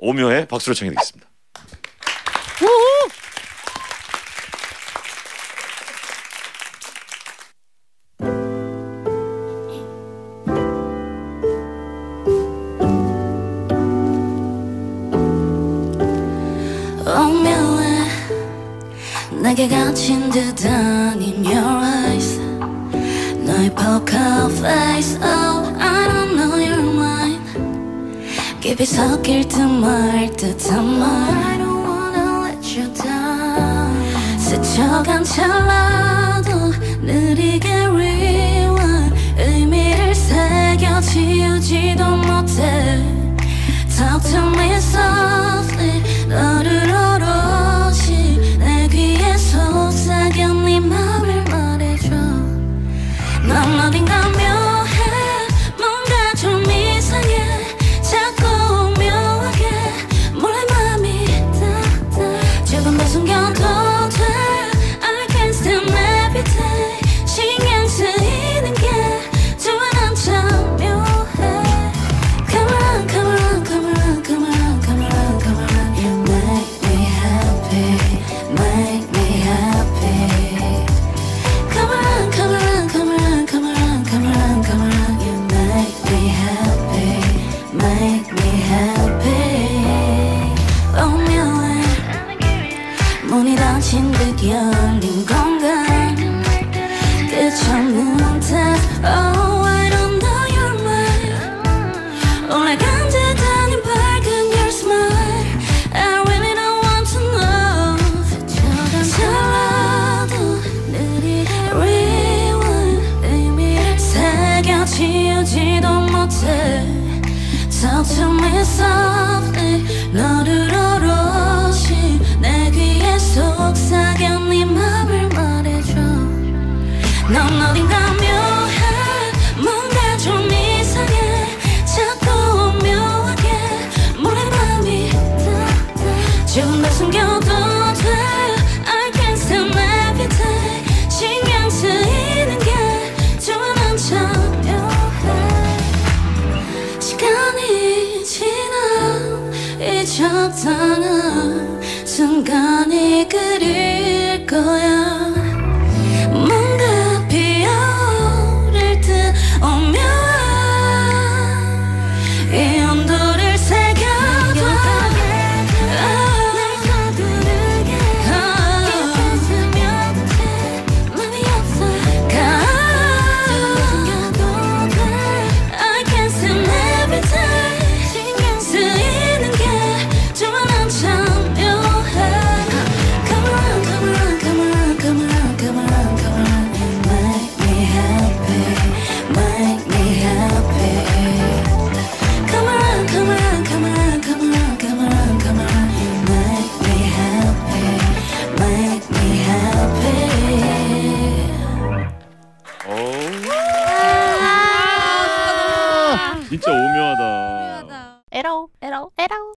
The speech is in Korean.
오묘의 박수로 청해 드리겠습니다. 내게 갇힌 듯한 in your eyes 너의 poker face Oh 깊이 섞일 듯말 듯한 말 I don't wanna let you down 스쳐간 찰나도 느리게 rewind 의미를 새겨 지우지도 못해 Talk to me softly 너를 me happy. 오묘해 문이 닫힌 듯 열린 공 Talk to softly 너를 오롯이 내 귀에 속삭여 네 맘을 말해줘. 넌 어딘가 묘해 뭔가 좀 이상해. 자꾸 묘하게 몰래 맘이 조금 더 숨겨도 돼 잊었다는 순간이 그릴 거야 진짜 오묘하다. 에러 에러 에러